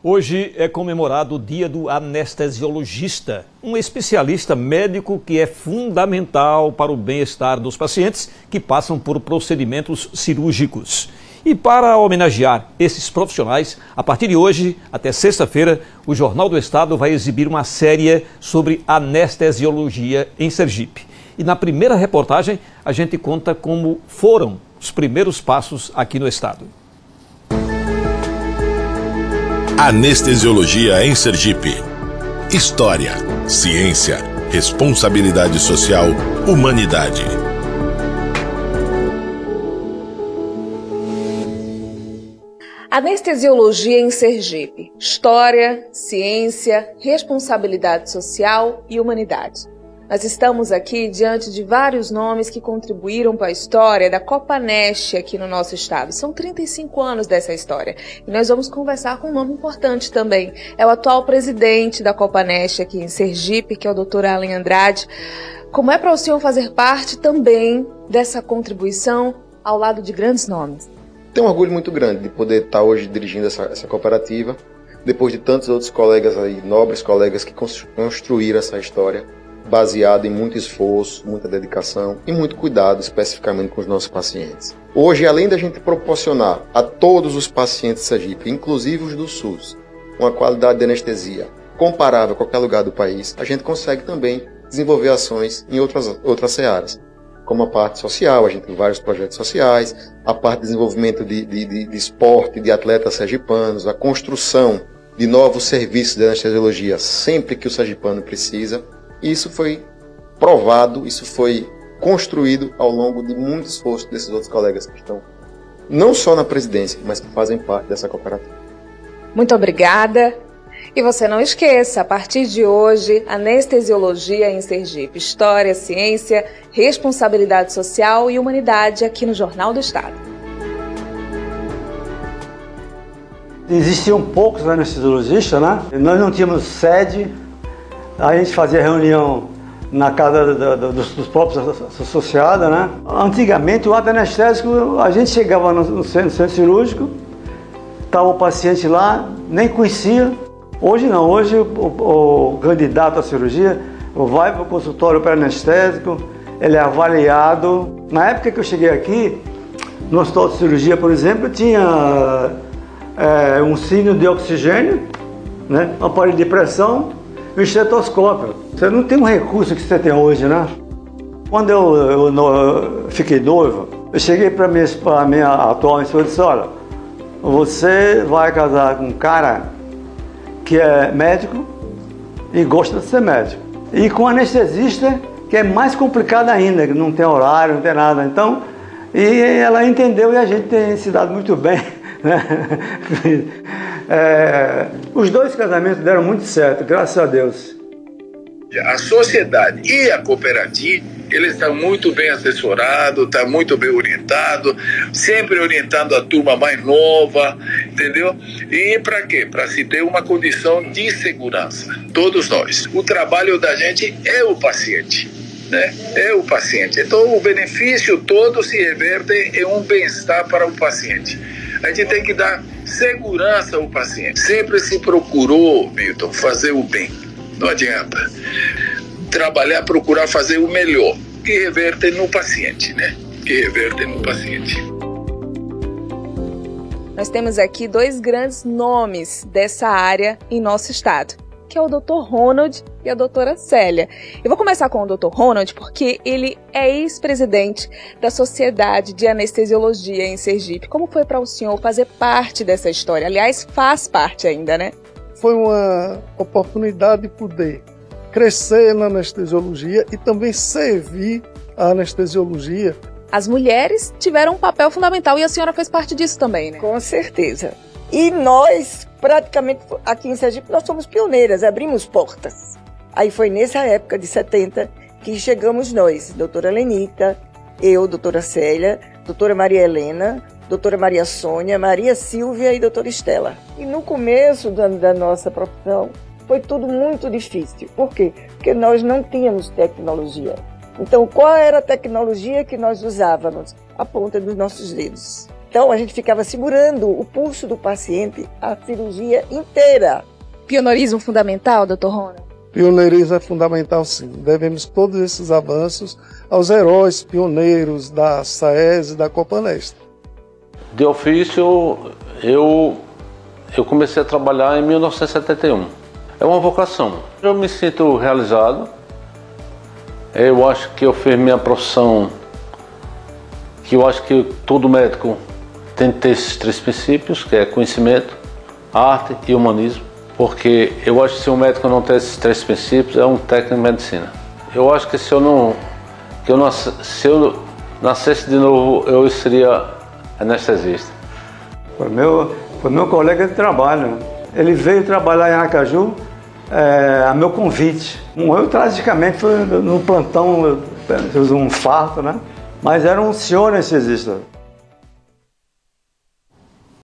Hoje é comemorado o Dia do Anestesiologista, um especialista médico que é fundamental para o bem-estar dos pacientes que passam por procedimentos cirúrgicos. E para homenagear esses profissionais, a partir de hoje até sexta-feira, o Jornal do Estado vai exibir uma série sobre anestesiologia em Sergipe. E na primeira reportagem, a gente conta como foram os primeiros passos aqui no estado. Anestesiologia em Sergipe. História, ciência, responsabilidade social, humanidade. Anestesiologia em Sergipe. História, ciência, responsabilidade social e humanidade. Nós estamos aqui diante de vários nomes que contribuíram para a história da Copa Neste aqui no nosso estado. São 35 anos dessa história. E nós vamos conversar com um nome importante também. É o atual presidente da Copa Neste aqui em Sergipe, que é o Dr. Allen Andrade. Como é para o senhor fazer parte também dessa contribuição ao lado de grandes nomes? Tenho um orgulho muito grande de poder estar hoje dirigindo essa, essa cooperativa, depois de tantos outros colegas aí, nobres colegas que construíram essa história baseado em muito esforço, muita dedicação e muito cuidado especificamente com os nossos pacientes. Hoje, além da gente proporcionar a todos os pacientes de Sergipe, inclusive os do SUS, uma qualidade de anestesia comparável a qualquer lugar do país, a gente consegue também desenvolver ações em outras, outras searas, como a parte social, a gente tem vários projetos sociais, a parte de desenvolvimento de, de, de, de esporte, de atletas sergipanos, a construção de novos serviços de anestesiologia sempre que o sergipano precisa, isso foi provado, isso foi construído ao longo de muito esforço desses outros colegas que estão não só na presidência, mas que fazem parte dessa cooperativa. Muito obrigada. E você não esqueça, a partir de hoje, anestesiologia em Sergipe, história, ciência, responsabilidade social e humanidade aqui no Jornal do Estado. Existiam poucos anestesiologistas, né? Nós não tínhamos sede, a gente fazia reunião na casa do, do, dos, dos, próprios associados, né? Antigamente o ato anestésico, a gente chegava no, no centro, centro cirúrgico, estava o paciente lá, nem conhecia. Hoje não, hoje o, o, o candidato à cirurgia vai para o consultório pré-anestésico, ele é avaliado. Na época que eu cheguei aqui, no hospital de cirurgia, por exemplo, tinha é, um sino de oxigênio, né? um aparelho de pressão o estetoscópio. Você não tem um recurso que você tem hoje, né? Quando eu, eu, eu fiquei noivo, eu cheguei para minha, a minha atual esposa e disse, olha, você vai casar com um cara que é médico e gosta de ser médico. E com anestesista, que é mais complicado ainda, que não tem horário, não tem nada. Então, e ela entendeu e a gente tem se dado muito bem. Né? É, os dois casamentos deram muito certo, graças a Deus. A sociedade e a cooperativa, eles estão muito bem assessorados, estão tá muito bem orientados, sempre orientando a turma mais nova, entendeu? E para quê? Para se ter uma condição de segurança, todos nós. O trabalho da gente é o paciente. Né? É o paciente. Então, o benefício todo se reverte em um bem-estar para o paciente. A gente tem que dar segurança ao paciente. Sempre se procurou, Milton, fazer o bem. Não adianta. Trabalhar, procurar fazer o melhor, que reverte no paciente, né? Que reverte no paciente. Nós temos aqui dois grandes nomes dessa área em nosso estado que é o Dr. Ronald e a doutora Célia. Eu vou começar com o Dr. Ronald porque ele é ex-presidente da Sociedade de Anestesiologia em Sergipe. Como foi para o senhor fazer parte dessa história? Aliás, faz parte ainda, né? Foi uma oportunidade de poder crescer na anestesiologia e também servir a anestesiologia. As mulheres tiveram um papel fundamental e a senhora fez parte disso também, né? Com certeza. E nós, praticamente, aqui em Sergipe, nós somos pioneiras, abrimos portas. Aí foi nessa época de 70 que chegamos nós, doutora Lenita, eu, doutora Célia, doutora Maria Helena, doutora Maria Sônia, Maria Silvia e doutora Estela. E no começo da, da nossa profissão foi tudo muito difícil. Por quê? Porque nós não tínhamos tecnologia. Então, qual era a tecnologia que nós usávamos? A ponta dos nossos dedos. Então a gente ficava segurando o pulso do paciente a cirurgia inteira. Pioneirismo fundamental, doutor Rona? Pioneirismo é fundamental sim. Devemos todos esses avanços aos heróis pioneiros da SAES e da Copanesta. De ofício, eu, eu comecei a trabalhar em 1971. É uma vocação. Eu me sinto realizado. Eu acho que eu fiz minha profissão, que eu acho que todo médico tem que ter esses três princípios, que é conhecimento, arte e humanismo, porque eu acho que se um médico não tem esses três princípios, é um técnico de medicina. Eu acho que se eu não, que eu não, se eu nascesse de novo, eu seria anestesista. Foi meu, foi meu colega de trabalho. Ele veio trabalhar em Aracaju é, a meu convite. Morreu tragicamente, no plantão, fez um farto, né? Mas era um senhor anestesista.